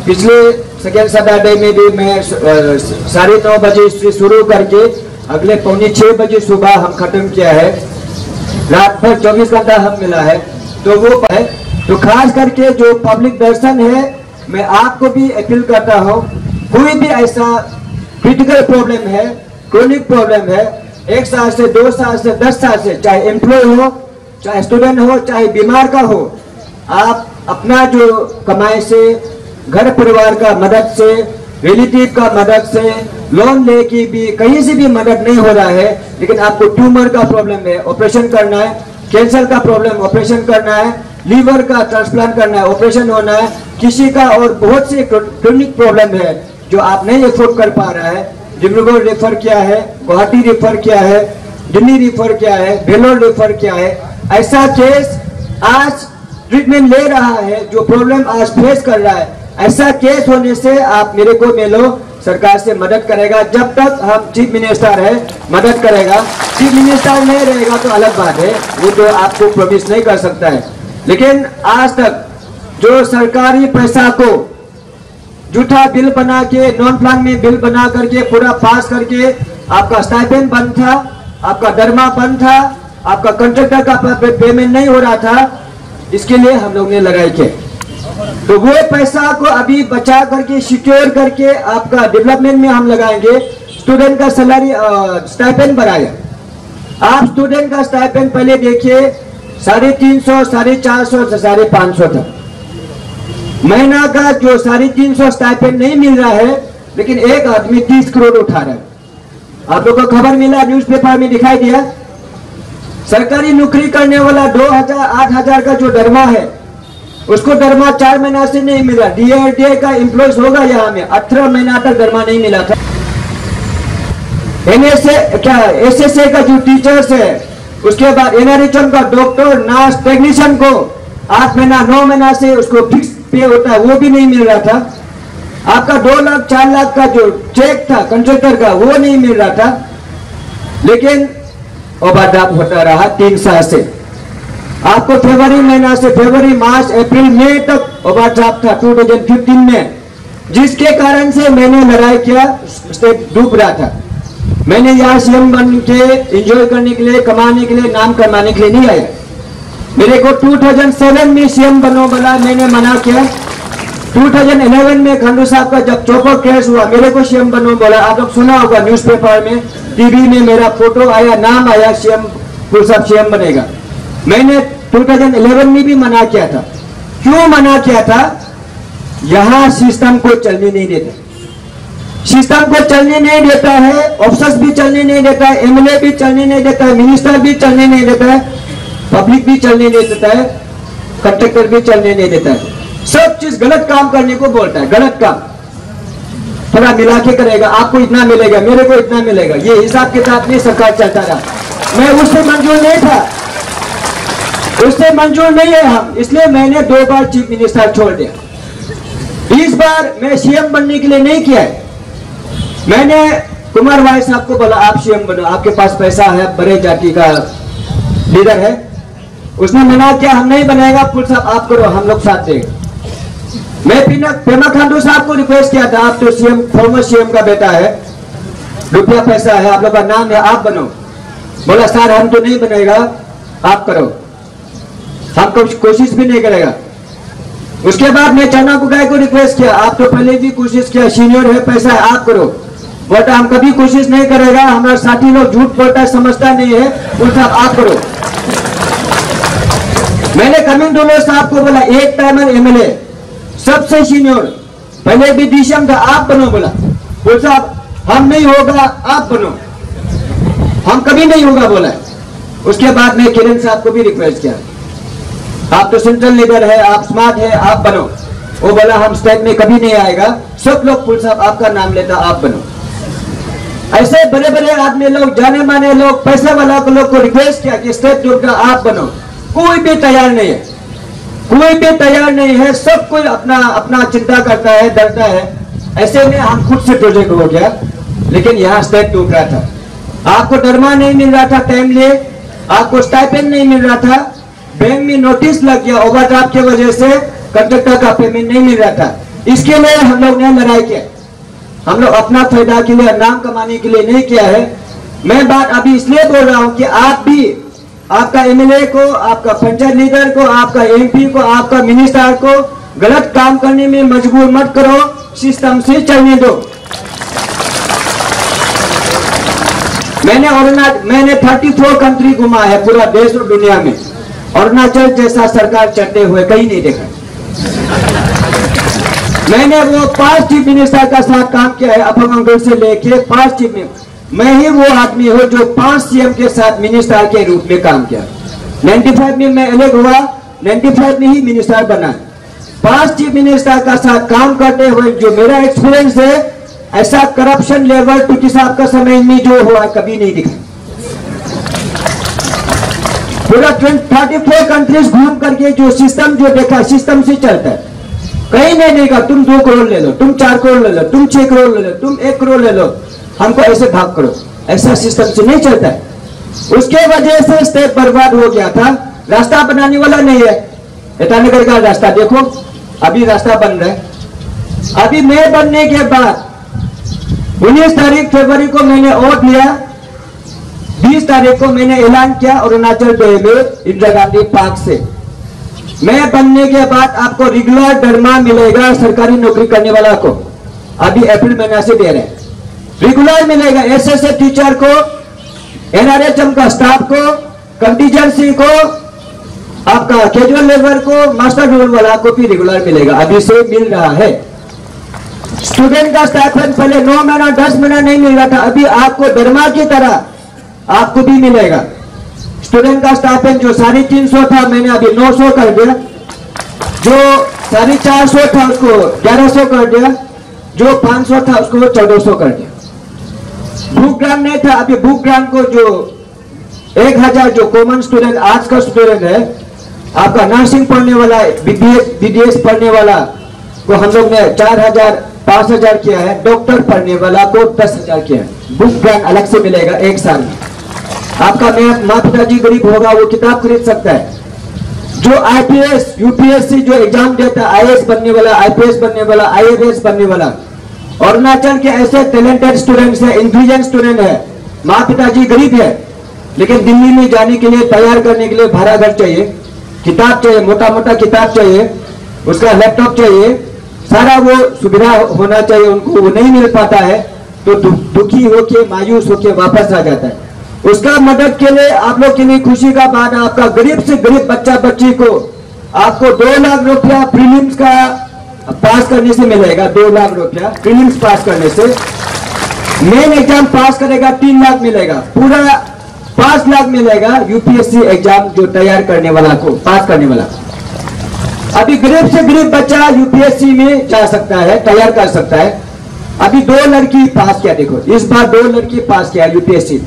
पिछले सेकेंड सैटरडे में भी मैं साढ़े नौ बजे से शुरू करके अगले पौने छः बजे सुबह हम खत्म किया है। रात भर चौबीस घंटा हम मिला है। तो वो है। तो खास करके जो पब्लिक दर्शन है, मैं आपको भी अपील करता हूँ, कोई भी ऐसा क्रिटिकल प्रॉब्लम है, क्रोनिक प्रॉब्लम है एक साल से, दो साल से, दस साल से, चाहे एम्प्लॉय हो, चाहे स्टूडेंट हो, चाहे बीमार का हो, आप अपना जो कमाई से, घर परिवार का मदद से रिलेटिव का मदद से लोन लेके भी कहीं से भी मदद नहीं हो रहा है, लेकिन आपको ट्यूमर का प्रॉब्लम है ऑपरेशन करना है कैंसर का प्रॉब्लम ऑपरेशन करना है लीवर का ट्रांसप्लांट करना है ऑपरेशन होना है, किसी का और बहुत से क्रोनिक प्रॉब्लम है, जो आप नहीं अफोर्ड कर पा रहा है डिब्रूगढ़ रेफर किया है, गुवाहाटी रेफर किया है, दिल्ली रेफर किया है बेलोर रेफर किया है, ऐसा केस आज ट्रीटमेंट ले रहा है, जो प्रॉब्लम आज फेस कर रहा है, ऐसा केस होने से आप मेरे को मिलो, सरकार से मदद करेगा, जब तक हम चीफ मिनिस्टर है, मदद करेगा। चीफ मिनिस्टर नहीं रहेगा तो अलग बात है, वो तो आपको प्रोमिस नहीं कर सकता है। लेकिन आज तक जो सरकारी पैसा को जूठा बिल बना के नॉन प्लान में बिल बना करके, पूरा पास करके आपका स्टाइपेंड बंद था, आपका दरमा बंद था, आपका कंट्रेक्टर का पेमेंट नहीं हो रहा था, इसके लिए हम लोग ने लगाई के तो वो पैसा को अभी बचा करके सिक्योर करके आपका डेवलपमेंट में हम लगाएँगे। स्टूडेंट का सैलरी स्टाइपेंड बढ़ाया। आप स्टूडेंट का स्टाइपेंड पहले देखिए, साढ़े तीन सौ, साढ़े चार सौ, साढ़े पाँच सौ तक। महीना का जो साढ़े तीन सौ स्टाइपेंड नहीं मिल रहा है, लेकिन एक आदमी तीस करोड़ उठा रहा है। आप लोग को खबर मिला न्यूज़पेपर में दिखाई दिया, सरकारी नौकरी करने वाला दो हज़ार, आठ हज़ार का जो दरमा है, उसको दरमा चार महीना से नहीं मिला। डीआरडीए का इम्प्लॉय होगा यहाँ में, अठारह महीना तक दरमा नहीं मिला था। एनएसए क्या एसएसए का जो टीचर्स है, उसके बाद एनआरएचएम का डॉक्टर नर्स टेक्नीशियन को आठ महीना, नौ महीना से उसको फिक्स पे होता है, वो भी नहीं मिल रहा था। आपका दो लाख, चार लाख का जो चेक था कंट्रेक्टर का, वो नहीं मिल रहा था। लेकिन ओवरड्राफ्ट होता रहा तीन साल से। आपको फरवरी महीना से फरवरी, मार्च, अप्रैल, मई तक ओवरड्राफ्ट था 2015 में। जिसके कारण से मैंने लड़ाई किया स्टेट डूब रहा था। मैंने यहाँ सीएम बन के एंजॉय करने के लिए, कमाने के लिए, नाम कमाने के लिए नहीं आया। मेरे को 2007 में सीएम बनो बोला, मैंने मना किया। 2011 में खंडू साहब का जब चौपर केस हुआ, मेरे को सीएम बनो बोला। आप लोग सुना होगा न्यूज़पेपर में टीवी में मेरा फ़ोटो आया, नाम आया सीएम साहब सीएम बनेगा। मैंने 2011 में भी मना किया था। क्यों मना किया था? यहाँ सिस्टम को चलने नहीं देता। सिस्टम को चलने नहीं देता है ऑफिसर्स भी चलने नहीं देता है एमएलए भी चलने नहीं देता है मिनिस्टर भी चलने नहीं देता है। पब्लिक भी चलने नहीं देता है कंट्रेक्टर भी चलने नहीं देता है। सब चीज़ गलत काम करने को बोलता है, गलत काम। थोड़ा मिला के करेगा, आपको इतना मिलेगा, मेरे को इतना मिलेगा। ये हिसाब किताब में सरकार चलता रहा। मैं उससे मंजूर नहीं था। उससे मंजूर नहीं है हम, इसलिए मैंने दो बार चीफ मिनिस्टर छोड़ दिया। इस बार मैं सीएम बनने के लिए नहीं किया है। मैंने कुमार भाई साहब को बोला, आप सीएम बनो, आपके पास पैसा है, बड़े जाति का लीडर है। उसने मना किया, हम नहीं बनेगा पुल साहब, आप करो, हम लोग साथ देंगे मैं पेमा खांडू साहब को रिक्वेस्ट किया था आप तो सीएम फॉर्मर सीएम का बेटा है, रुपया पैसा है, आप लोग का नाम है, आप बनो. बोला, सर, हम तो नहीं बनेगा, आप करो। हम कुछ कोशिश भी नहीं करेगा. उसके बाद मैं चना कुकाई को रिक्वेस्ट किया, आप तो पहले भी कोशिश किया सीनियर है, पैसा है, आप करो। बोलता, हम कभी कोशिश नहीं करेगा, हमारा साथी लोग झूठ बोलता, समझता नहीं है उल्टा आप करो। मैंने कमिंग डोलो साहब को बोला, एक टाइमर एमएलए सबसे सीनियर पहले भी डीसीएम था, आप बनो बोला। बोल साहब, हम नहीं होगा, आप बनो। हम कभी नहीं होगा बोला। उसके बाद मैं किरण साहब को भी रिक्वेस्ट किया। आप तो सेंट्रल लीडर है, आप स्मार्ट है, आप बनो। वो बोला, हम स्टेट में कभी नहीं आएगा। सब लोग पुल साहब, आपका नाम लेता, आप बनो। ऐसे बड़े बड़े आदमी लोग जाने माने लोग, पैसे वाला लोग को रिक्वेस्ट किया कि स्टेट का आप बनो। कोई भी तैयार नहीं है। कोई भी तैयार नहीं है, सब कोई अपना अपना चिंता करता है, डरता है। ऐसे में हम खुद से प्रोजेक्ट हो गया। लेकिन यहाँ स्टेट टूट रहा था। आपको डरमा नहीं मिल रहा था टाइम लिए आपको स्टाइपेंड नहीं मिल रहा था। बैंक में नोटिस लग गया। ओवरड्राफ्ट की वजह से कंडक्टर का पेमेंट नहीं मिल रहा था। इसके लिए हम लोग ने लड़ाई किया। हम लोग अपना फ़ायदा के लिए, नाम कमाने के लिए नहीं किया है। मैं बात अभी इसलिए बोल रहा हूँ कि आप भी आपका एमएलए को, आपका पंचायत लीडर को, आपका एमपी को, आपका मिनिस्टर को गलत काम करने में मजबूर मत करो सिस्टम से चलने दो। मैंने अरुणाचल मैंने 34 कंट्री घुमा है पूरा देश और दुनिया में। अरुणाचल जैसा सरकार चलते हुए कहीं नहीं देखा। मैंने वो पाँच चीफ मिनिस्टर का साथ काम किया है अंग्रेज़ से लेके पाँच चीफ मिनिस्टर मैं ही वो आदमी हूँ जो पाँच सीएम के साथ मिनिस्टर के रूप में काम किया। 95 में मैं अलग हुआ 95 में ही मिनिस्टर बना। पाँच चीफ मिनिस्टर का साथ काम करते हुए जो मेरा एक्सपीरियंस है, ऐसा करप्शन लेवल टूटी साहब का समय में जो हुआ कभी नहीं दिखा। पूरा थर्टी फोर कंट्रीज़ घूम करके जो सिस्टम जो देखा सिस्टम से चलता है। कहीं नहीं देगा, तुम दो करोड़ ले लो, तुम चार करोड़ ले लो, तुम छह करोड़ ले लो, तुम एक करोड़ ले लो। हमको ऐसे भाग करो। ऐसा सिस्टम से नहीं चलता है। उसके वजह से स्टेप बर्बाद हो गया था। रास्ता बनाने वाला नहीं है। ईटानगर का रास्ता देखो। अभी रास्ता बन रहा है। अभी मैं बनने के बाद उन्नीस तारीख फरवरी को मैंने वोट लिया। बीस तारीख को मैंने ऐलान किया अरुणाचल में इंदिरा गांधी पार्क से। मैं बनने के बाद आपको रेगुलर दरमा मिलेगा सरकारी नौकरी करने वाला को। अभी अप्रैल महीना से दे रहे हैं। रेगुलर मिलेगा एसएसए टीचर को एनआरएचएम का स्टाफ को कंटीजेंसी को, आपका कैजुअल लेबर को मास्टर ड्यूल वाला को भी रेगुलर मिलेगा। अभी से मिल रहा है। स्टूडेंट का स्टाइपेंड पहले नौ महीना, दस महीना नहीं मिल रहा था। अभी आपको दरमा की तरह आपको भी मिलेगा। स्टूडेंट का स्टाइपेंड जो साढ़े तीन सौ था, मैंने अभी नौ सौ कर दिया। जो साढ़े चार सौ था, उसको ग्यारह सौ कर दिया। जो पाँच सौ था, उसको चौदह सौ कर दिया। बुक ग्रांट नहीं था, अभी बुक ग्रांट को जो एक हज़ार जो कॉमन स्टूडेंट आर्ट्स का स्टूडेंट है, आपका नर्सिंग पढ़ने वाला बीडीएस पढ़ने वाला को हम लोग ने चार हज़ार, पाँच हज़ार किया है डॉक्टर पढ़ने वाला को दस हज़ार किया है। बुक ग्रांट अलग से मिलेगा एक साल में। आपका माँ पिताजी गरीब होगा, वो किताब खरीद सकता है। जो आईपीएस यूपीएससी जो एग्ज़ाम देता है आईएएस बनने वाला आईपीएस बनने वाला आईएएस बनने वाला अरुणाचल के ऐसे टैलेंटेड स्टूडेंट्स है इंटेलिजेंट स्टूडेंट है। माँ पिताजी गरीब है लेकिन दिल्ली में जाने के लिए तैयार करने के लिए भाड़ा घर चाहिए किताब चाहिए मोटा मोटा किताब चाहिए उसका लैपटॉप चाहिए सारा वो सुविधा होना चाहिए उनको वो नहीं मिल पाता है तो दु, दुखी होके मायूस होके वापस आ जाता है। उसका मदद के लिए आप लोग के लिए खुशी का बात आपका गरीब से गरीब बच्चा बच्ची को आपको दो लाख रुपया प्रीलिम्स का पास करने से मिलेगा दो लाख रुपया प्रीलिम्स पास करने से। मेन एग्ज़ाम पास करेगा, तीन लाख मिलेगा। पूरा पाँच लाख मिलेगा यूपीएससी एग्ज़ाम जो तैयार करने वाला को पास करने वाला। अभी गरीब से गरीब बच्चा यूपीएससी में जा सकता है, तैयार कर सकता है। अभी दो लड़की पास किया, देखो, इस बार दो लड़की पास किया यूपीएससी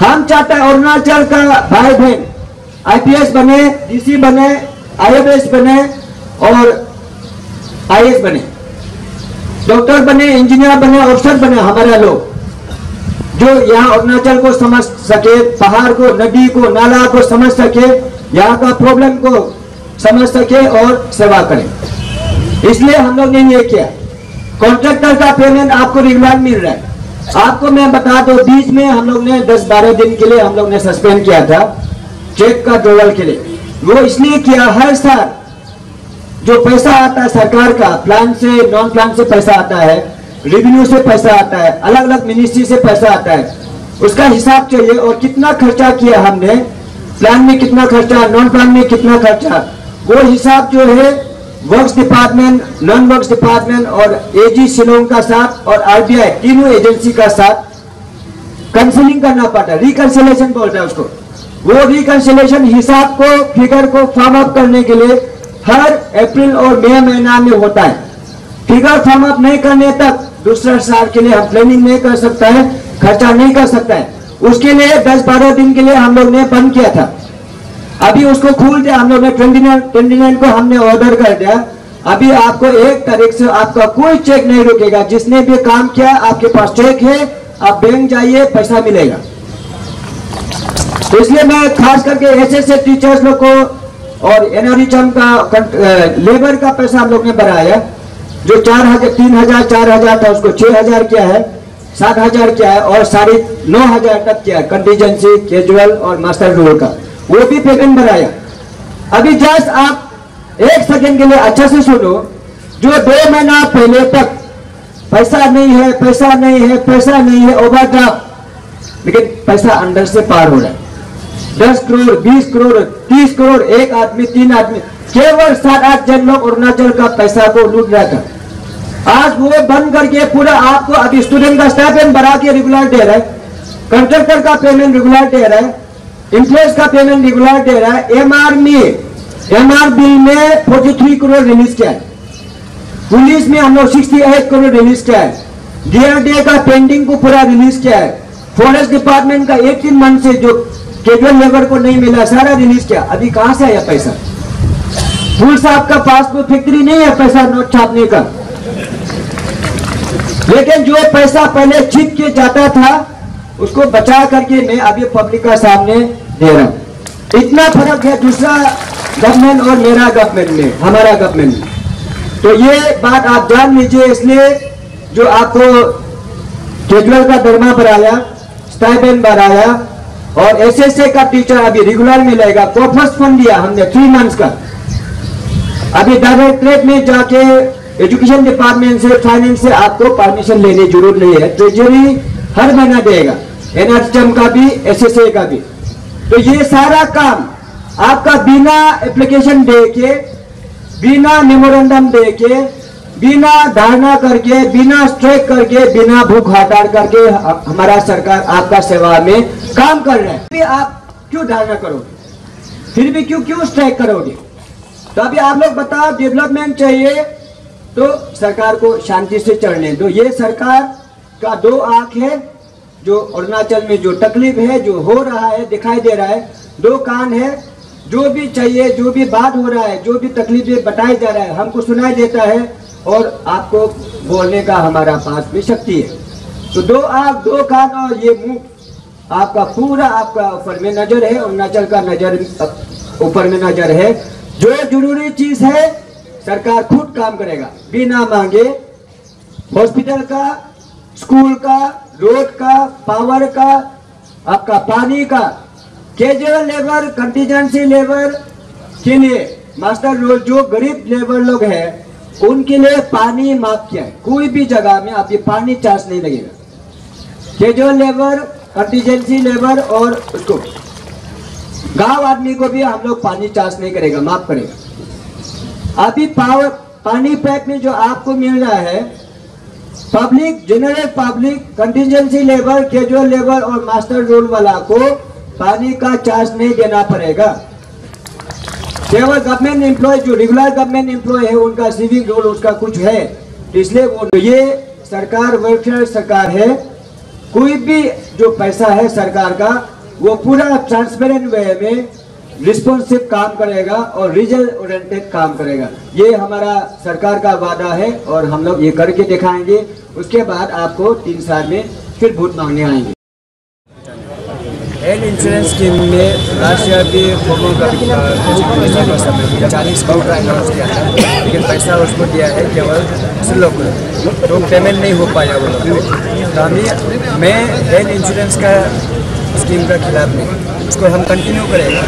हम चाहते हैं अरुणाचल का भाई बहन आईपीएस बने डीसी बने आईएफएस बने और आईएएस बने, डॉक्टर बने, इंजीनियर बने, अफसर बने हमारा लोग। जो यहाँ अरुणाचल को समझ सके, पहाड़ को, नदी को, नाला को समझ सके, यहाँ का प्रॉब्लम को समझ सके और सेवा करे। इसलिए हम लोग ने ये किया। कॉन्ट्रैक्टर का पेमेंट आपको रेगुलर मिल रहा है। आपको मैं बता दो, बीच में हम लोग ने 10-12 दिन के लिए हम लोग ने सस्पेंड किया था चेक का ड्रोवल के लिए। वो इसलिए किया, हर साल जो पैसा आता है सरकार का प्लान से नॉन प्लान से पैसा आता है रेवेन्यू से पैसा आता है अलग अलग मिनिस्ट्री से पैसा आता है, उसका हिसाब चाहिए और कितना खर्चा किया हमने प्लान में कितना खर्चा नॉन प्लान में कितना खर्चा, वो हिसाब जो है works department non works department और एजी शिलोंग का साथ और आरबीआई तीनों एजेंसी का साथ कंसलिंग करना पड़ता है रिकंसिलेशन बोलते हैं उसको। वो रिकंसिलेशन हिसाब को फिगर को फॉर्म अप करने के लिए हर अप्रैल और मई महीना में होता है। फिगर फॉर्म अप नहीं करने तक दूसरे साल के लिए हम प्लानिंग नहीं कर सकता है, खर्चा नहीं कर सकता है। उसके लिए 10-12 दिन के लिए हम लोग ने बंद किया था। अभी उसको खोल दिया, हम लोग ने ट्वेंटी नाइन को हमने ऑर्डर कर दिया। अभी आपको एक तारीख से आपका कोई चेक नहीं रुकेगा। जिसने भी काम किया, आपके पास चेक है। आप बैंक जाइए, पैसा मिलेगा। तो इसलिए मैं खास करके ऐसे ऐसे टीचर्स लोग को और एनआरएचएम का लेबर का पैसा हम लोग ने बढ़ाया, जो चार हज़ार, तीन हज़ार, चार हज़ार था, उसको छह हज़ार किया है, सात हज़ार किया है और साढ़े नौ हज़ार तक किया है कंटीजेंसी कैजुअल और मास्टर रोल का। वो भी पेमेंट बढ़ाया। अभी जस्ट आप एक सेकेंड के लिए अच्छा से सुनो, जो दो महीना पहले तक पैसा नहीं है, पैसा नहीं है, पैसा नहीं है ओवरड्राफ्ट लेकिन पैसा अंदर से पार हो रहा है। दस करोड़, बीस करोड़, तीस करोड़, एक आदमी, तीन आदमी, केवल सात, आठ जन लोग अरुणाचल का पैसा को लूट रहा था। आज वो बंद करके पूरा आपको अभी स्टूडेंट का स्टाइपेंड बढ़ा के रेगुलर दे रहा है। कंट्रैक्टर का पेमेंट रेगुलर दे रहा है। इंप्लॉयज का पेमेंट रेगुलर दे रहा है। एमआर में एमआर बिल में 43 करोड़ रिलीज़ किया है। पुलिस में हम लोग 68 करोड़ रिलीज़ किया है। डीआरडीए का पेंडिंग को पूरा रिलीज़ किया है। फॉरेस्ट डिपार्टमेंट का 18 मंथ से जो कैजुअल लेबर को नहीं मिला, सारा रिलीज़ किया। अभी कहाँ से आया पैसा? फूल साहब का पासपोर्ट फैक्ट्री नहीं है, पैसा नोट छापने का लेकिन जो पैसा पहले छिप के जाता था, उसको बचा करके मैं अभी पब्लिक का सामने दे रहा हूँ। इतना फ़र्क है दूसरा गवर्नमेंट और मेरा गवर्नमेंट में, हमारा गवर्नमेंट में। तो ये बात आप जान लीजिए, इसलिए जो आपको कैजुअल का दरमा बढ़ाया स्टाइपेंड बढ़ाया और एस का टीचर अभी रेगुलर मिलेगा कोफस फंड दिया हमने थ्री मंथ्स का। अभी डायरेक्टरेट में जाके एजुकेशन डिपार्टमेंट से फाइनेंस से आपको परमिशन लेने ज़रूर नहीं है। ट्रेजरी हर महीना देगा। एनआरएचएम का भी एसएसए का भी। तो ये सारा काम आपका बिना एप्लीकेशन दे के बिना मेमोरेंडम दे के बिना धारणा करके, बिना स्ट्राइक करके, बिना भूख हड़ताल करके हमारा सरकार आपका सेवा में काम कर रहा है। आप क्यों धारणा करोगे? फिर भी क्यों क्यों स्ट्राइक करोगे? तो अभी आप लोग बताओ डेवलपमेंट चाहिए तो सरकार को शांति से चढ़ने दो। ये सरकार का दो आँख है, जो अरुणाचल में जो तकलीफ़ है, जो हो रहा है, दिखाई दे रहा है, दो कान है। जो भी चाहिए, जो भी बात हो रहा है, जो भी तकलीफें बताया जा रहा है, हमको सुनाई देता है। और आपको बोलने का हमारा पास भी शक्ति है। तो दो आँख दो कान और ये मुँह, आपका पूरा आपका ऊपर में नज़र है अरुणाचल का नज़र ऊपर में नज़र है। जो ज़रूरी चीज़ है, सरकार खुद काम करेगा, बिना मांगे। हॉस्पिटल का, स्कूल का, रोड का, पावर का, आपका पानी का केजुअल लेबर कंटीजेंसी लेबर के लिए मास्टर रोल जो गरीब लेबर लोग हैं उनके लिए पानी माफ़ किया है। कोई भी जगह में आप ये पानी चार्ज नहीं लगेगा। कैजुअल लेबर कंटीजेंसी लेबर और उसको। गाँव आदमी को भी हम लोग पानी चार्ज नहीं करेगा, माफ़ करेगा। अभी पावर, पानी पैक में जो आपको मिल रहा है public general public contingency labour casual labour और मास्टर रोल वाला को पानी का चार्ज नहीं देना पड़ेगा। केवल गवर्नमेंट एम्प्लॉय जो रेगुलर गवर्नमेंट एम्प्लॉय है, उनका सिविक रोल उसका कुछ है। तो इसलिए वो ये सरकार वेलफेयर सरकार है। कोई भी जो पैसा है सरकार का, वो पूरा ट्रांसपेरेंट वे में रिस्पॉन्सिव काम करेगा और रिज़ल्ट ओरिएंटेड काम करेगा। ये हमारा सरकार का वादा है और हम लोग ये करके दिखाएँगे। उसके बाद आपको तीन साल में फिर वोट मांगने आएँगे। हेल्थ इंश्योरेंस स्कीम में लास्ट ईयर भी लोगों का चालीस करोड़ का अनाउंस किया था, लेकिन पैसा उसको दिया है केवल सोलह को तो पेमेंट नहीं हो पाया वो लोग तो मैं हेल्थ इंश्योरेंस का स्कीम का खिलाफ नहीं उसको हम कंटिन्यू करेंगे।